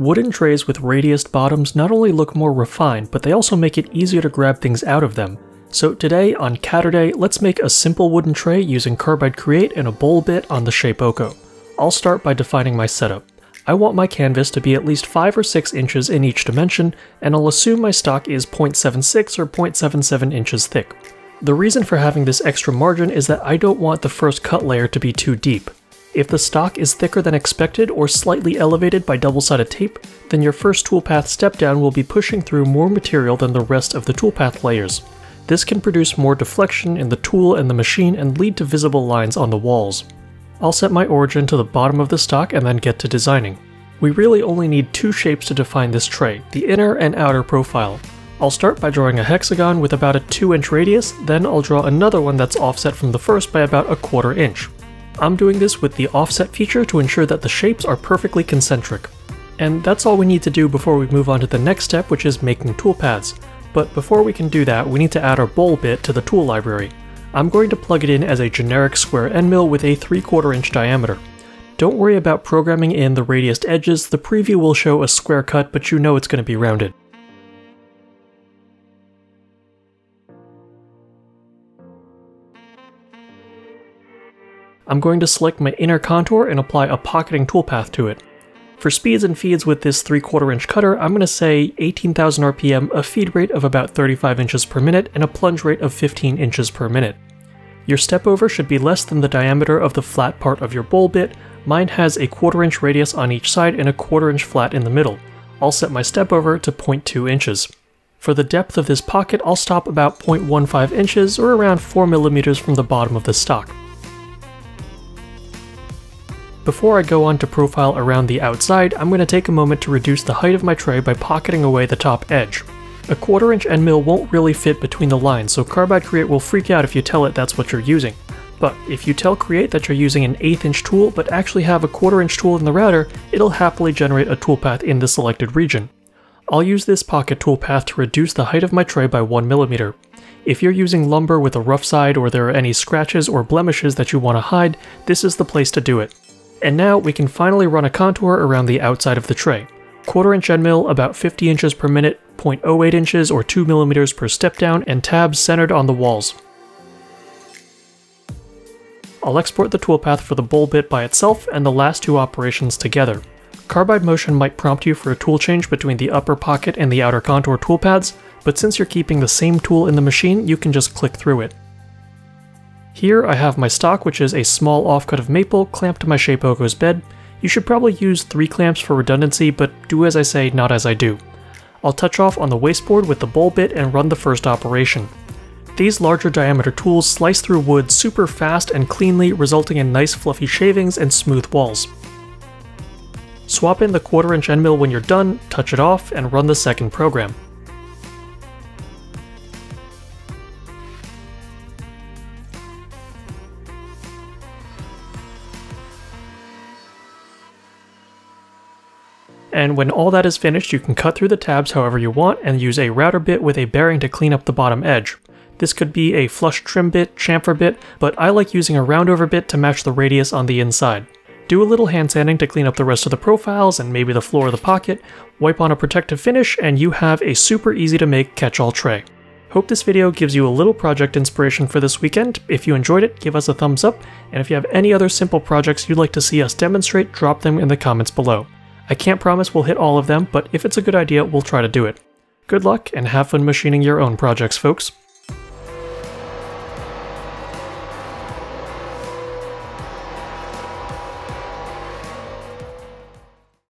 Wooden trays with radiused bottoms not only look more refined, but they also make it easier to grab things out of them. So today, on Catterday, let's make a simple wooden tray using Carbide Create and a bowl bit on the Shapeoko. I'll start by defining my setup. I want my canvas to be at least 5 or 6 inches in each dimension, and I'll assume my stock is 0.76 or 0.77 inches thick. The reason for having this extra margin is that I don't want the first cut layer to be too deep. If the stock is thicker than expected or slightly elevated by double-sided tape, then your first toolpath step down will be pushing through more material than the rest of the toolpath layers. This can produce more deflection in the tool and the machine and lead to visible lines on the walls. I'll set my origin to the bottom of the stock and then get to designing. We really only need two shapes to define this tray, the inner and outer profile. I'll start by drawing a hexagon with about a 2 inch radius, then I'll draw another one that's offset from the first by about a quarter inch. I'm doing this with the offset feature to ensure that the shapes are perfectly concentric. And that's all we need to do before we move on to the next step, which is making toolpaths. But before we can do that, we need to add our bowl bit to the tool library. I'm going to plug it in as a generic square end mill with a 3 quarter inch diameter. Don't worry about programming in the radiused edges, the preview will show a square cut, but you know it's going to be rounded. I'm going to select my inner contour and apply a pocketing toolpath to it. For speeds and feeds with this 3 quarter inch cutter, I'm going to say 18,000 RPM, a feed rate of about 35 inches per minute, and a plunge rate of 15 inches per minute. Your step over should be less than the diameter of the flat part of your bowl bit. Mine has a quarter inch radius on each side and a quarter inch flat in the middle. I'll set my step over to 0.2 inches. For the depth of this pocket, I'll stop about 0.15 inches or around 4 millimeters from the bottom of the stock. Before I go on to profile around the outside, I'm going to take a moment to reduce the height of my tray by pocketing away the top edge. A quarter inch end mill won't really fit between the lines, so Carbide Create will freak out if you tell it that's what you're using. But if you tell Create that you're using an eighth inch tool but actually have a quarter inch tool in the router, it'll happily generate a toolpath in the selected region. I'll use this pocket toolpath to reduce the height of my tray by 1mm. If you're using lumber with a rough side or there are any scratches or blemishes that you want to hide, this is the place to do it. And now we can finally run a contour around the outside of the tray. Quarter inch end mill, about 50 inches per minute, 0.08 inches or 2 millimeters per step down, and tabs centered on the walls. I'll export the toolpath for the bowl bit by itself and the last two operations together. Carbide motion might prompt you for a tool change between the upper pocket and the outer contour toolpaths, but since you're keeping the same tool in the machine, you can just click through it. Here I have my stock, which is a small offcut of maple clamped to my Shapeoko's bed. You should probably use 3 clamps for redundancy, but do as I say, not as I do. I'll touch off on the wasteboard with the bowl bit and run the first operation. These larger diameter tools slice through wood super fast and cleanly, resulting in nice fluffy shavings and smooth walls. Swap in the quarter inch end mill when you're done, touch it off, and run the second program. And when all that is finished, you can cut through the tabs however you want and use a router bit with a bearing to clean up the bottom edge. This could be a flush trim bit, chamfer bit, but I like using a roundover bit to match the radius on the inside. Do a little hand sanding to clean up the rest of the profiles and maybe the floor of the pocket, wipe on a protective finish, and you have a super easy to make catch-all tray. Hope this video gives you a little project inspiration for this weekend. If you enjoyed it, give us a thumbs up, and if you have any other simple projects you'd like to see us demonstrate, drop them in the comments below. I can't promise we'll hit all of them, but if it's a good idea, we'll try to do it. Good luck, and have fun machining your own projects, folks.